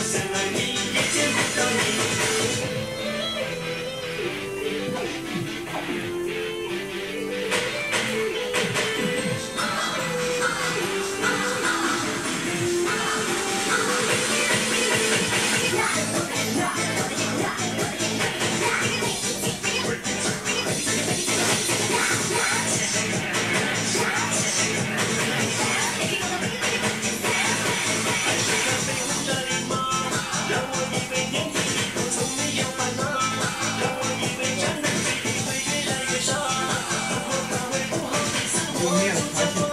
Yeah. 这面的弹